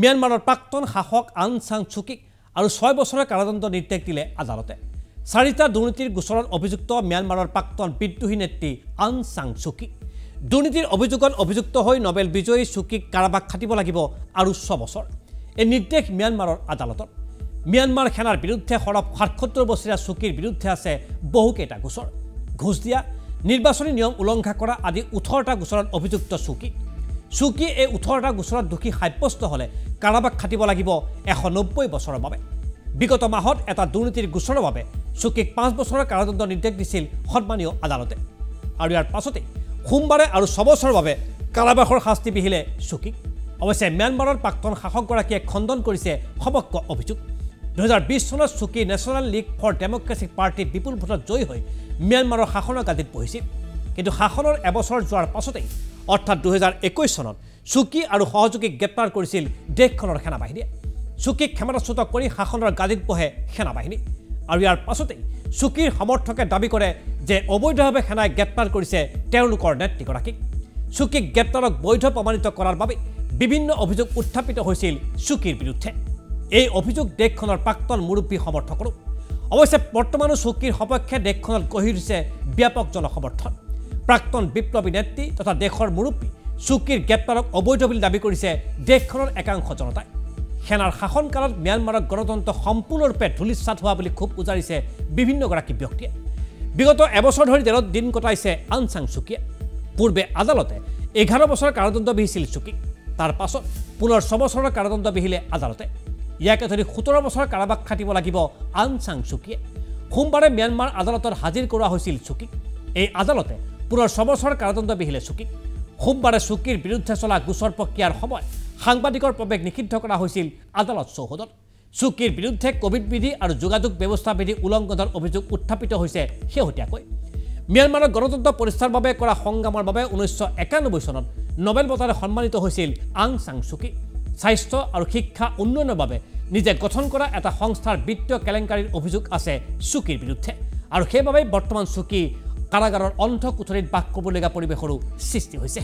ম্যানমাৰৰ প্ৰাক্তন শাসক আং চাং চুকিক আৰু ছয় বছৰৰ কাৰাদণ্ড নিৰ্দেশ দিলে আদালতে। চাৰিটা দুৰ্নীতিৰ গোচৰত অভিযুক্ত ম্যানমাৰৰ প্ৰাক্তন বিদ্ৰোহী নেত্ৰী আং চাং চুকি। দুৰ্নীতিৰ অভিযোগত অভিযুক্ত হৈ নবেল বিজয়ী চুকিক কাৰাবাস খাটিব লাগিব আৰু ছবছৰ। এই নিৰ্দেশ ম্যানমাৰৰ আদালতৰ। ম্যানমাৰ সেনাৰ বিৰুদ্ধে সৰব সাতসত্তৰ বছৰীয়া চুকিৰ বিৰুদ্ধে আছে বহুকেইটা গোচৰ। ঘোচ দিয়া নিৰ্বাচনী নিয়ম উলংঘা কৰা আদি ওঠৰটা গোচৰত অভিযুক্ত চুকি। চুকি এই ওঠৰটা গোচৰত দোষী সাব্যস্ত হ'লে কাৰাবাস খাটিব লাগিব এশ নব্বৈ বছৰৰ বাবে। বিগত মাহত এটা দুৰ্নীতিৰ গোচৰৰ বাবে চুকিক পাঁচ বছৰৰ কাৰাদণ্ড নিৰ্দেশ দিছিল সন্মানীয় আদালতে। আৰু ইয়াৰ পাছতেই সোমবাৰে আৰু ছবছৰৰ বাবে কাৰাবাসৰ শাস্তি বিহিলে চুকিক অৱশ্যে ম্যানমাৰৰ প্ৰাক্তন শাসকগৰাকীয়ে খণ্ডন কৰিছে সমগ্ৰ অভিযোগ। দুহেজাৰ বিছ চনত চুকি national league for democratic party বিপুল ভোটত জয়ী হৈ ম্যানমাৰৰ শাসনৰ গাদীত বহিছিল। কিন্তু শাসনৰ এবছৰ যোৱাৰ পাছতেই অৰ্থাৎ দুহেজাৰ একৈছ চনত চুকি আৰু সহযোগীক গ্ৰেপ্তাৰ কৰিছিল দেশখনৰ সেনাবাহিনীয়ে চুকিক ক্ষমতাচ্যুত কৰি শাসনৰ গাদীত বহে সেনাবাহিনী। আৰু ইয়াৰ পাছতেই চুকিৰ সমৰ্থকে দাবী কৰে যে অবৈধভাৱে সেনাই গ্ৰেপ্তাৰ কৰিছে তেওঁলোকৰ নেত্ৰীগৰাকীক। চুকিক গ্ৰেপ্তাৰক বৈধ প্ৰমাণিত কৰাৰ বাবে বিভিন্ন অভিযোগ উত্থাপিত হৈছিল চুকিৰ বিৰুদ্ধে। এই অভিযোগ দেশখনৰ প্ৰাক্তন মুৰব্বী সমৰ্থকৰো। অৱশ্যে বৰ্তমানো চুকিৰ সপক্ষে দেশখনত গঢ়ি উঠিছে ব্যাপক জনসমৰ্থন। প্ৰাক্তন বিপ্লৱী নেত্ৰী তথা দেশৰ মুৰব্বী চুকিৰ গ্ৰেপ্তাৰক অবৈধ বুলি দাবী কৰিছে দেশখনৰ একাংশ জনতাই। সেনাৰ শাসনকালত ম্যানমাৰৰ গণতন্ত্ৰ সম্পূৰ্ণৰূপে ধূলিচাত হোৱা বুলি ক্ষোভ উজাৰিছে বিভিন্নগৰাকী ব্যক্তিয়ে। বিগত এবছৰ ধৰি জেলত দিন কটাইছে আং চাং চুকিয়ে। পূৰ্বে আদালতে এঘাৰ বছৰ কাৰাদণ্ড বিহিছিল চুকিক তাৰ পাছত পুনৰ ছবছৰৰ কাৰাদণ্ড বিহিলে আদালতে। ইয়াকে ধৰি সোতৰ বছৰ কাৰাবাস খাটিব লাগিব আং চাং চুকিয়ে। সোমবাৰে ম্যানমাৰ আদালতত হাজিৰ কৰোৱা হৈছিল চুকিক। এই আদালতে পুনৰ ছবছৰ কাৰাদণ্ড বিহিলে চুকিক সোমবাৰে চুকিৰ বিৰুদ্ধে চলা গোচৰ প্ৰক্ৰিয়াৰ সময়ত সাংবাদিকৰ প্ৰৱেশ নিষিদ্ধ কৰা হৈছিল আদালত চৌহদত। চুকিৰ বিৰুদ্ধে কোভিড বিধি আৰু যোগাযোগ ব্যৱস্থা বিধি উলংঘনৰ অভিযোগ উত্থাপিত হৈছে শেহতীয়াকৈ। ম্যানমাৰৰ গণতন্ত্ৰ প্ৰতিষ্ঠাৰ বাবে কৰা সংগ্ৰামৰ বাবে ঊনৈছশ একানব্বৈ চনত নবেল বঁটাৰে সন্মানিত হৈছিল আং চাং চুকি। স্বাস্থ্য আৰু শিক্ষা উন্নয়নৰ বাবে নিজে গঠন কৰা এটা সংস্থাৰ বিত্তীয় কেলেংকাৰীৰ অভিযোগ আছে চুকিৰ বিৰুদ্ধে। আৰু সেইবাবেই বৰ্তমান চুকি কাৰাগাৰৰ অন্ধ কোঠৰীত বাস কৰিবলগীয়া পৰিৱেশৰো সৃষ্টি হৈছে।